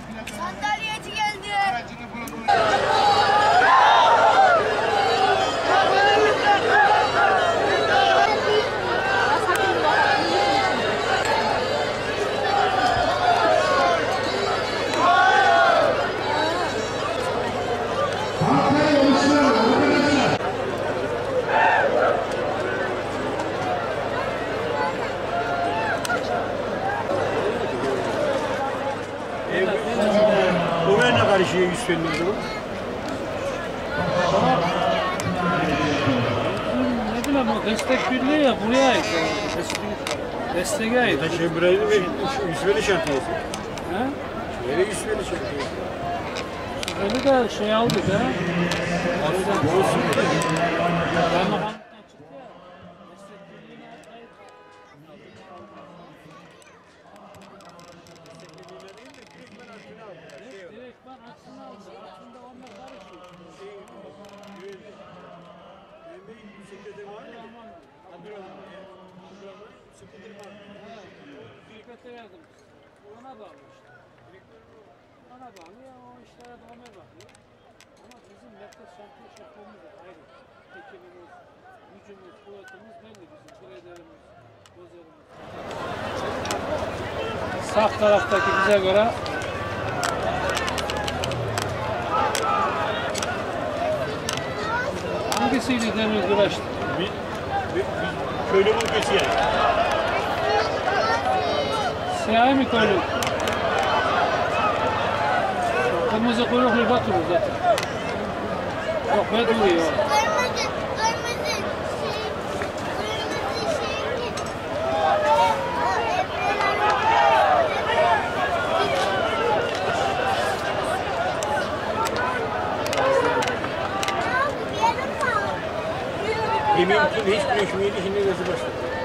くださ。O zaman? Ne bileyim o destek birliği ya buraya ait. desteğe ait. Şey burayı ve yüz feni şantiyesi. Ha? Nereye yüz feni şantiyesi? Öyle de şey aldık ha. Olsun. Yardımcısı. Ona bağlı işte. Ona bağlı ya o işlere de Ömer bakıyor. Ama bizim şantiye şeflerimiz de ayrı. Ekibimiz, gücümüz, kuvvetimiz belli bizim. Krederimiz, dozerimiz. Sağ taraftaki bize göre Hangisiydi demir güreş? Bir, bir, köylü bulgası yani. Siyah mı koydu? Kırmızı kuyruklu batırır zaten. Yok be duruyor. Kırmızı, kırmızı şey, kırmızı şey ki. Yemeğin bütün hiç güneşmeydi şimdi nasıl başladı?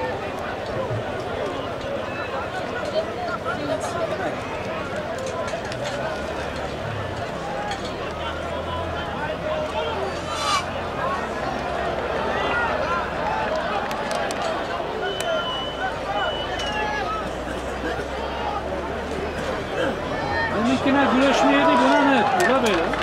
Benimkine güreşmeyeydi buna ne etti la böyle?